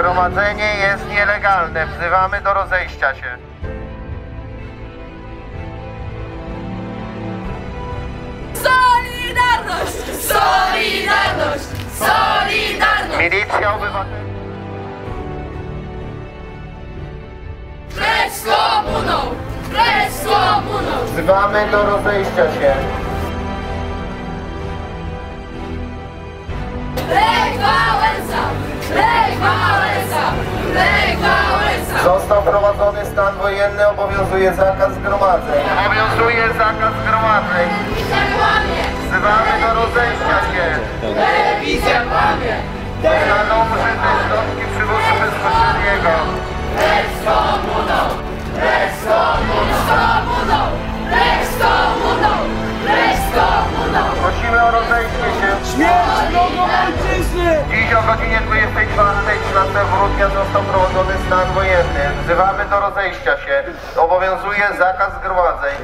Zgromadzenie jest nielegalne. Wzywamy do rozejścia się. Solidarność! Solidarność! Solidarność! Milicja obywatelska. Precz z komuną! Precz z komuną! Wzywamy do rozejścia się. Lech Wałęsa! Lech Wałęsa! Stan wojenny, obowiązuje zakaz zgromadzeń. Obowiązuje zakaz zgromadzeń. Telewizja kłamie! Wzywamy do rozejścia się. Telewizja kłamie! Zostaną użyte środki przymusu bezpośredniego. Z komuną! Precz z komuną! Z komuną! Precz z komuną! Precz z komuną! Prosimy o rozejście się. Śmierć Dziś o godzinie 24 13 grudnia został wprowadzony stan wojenny. Wzywamy do rozejścia się. Obowiązuje zakaz zgromadzeń.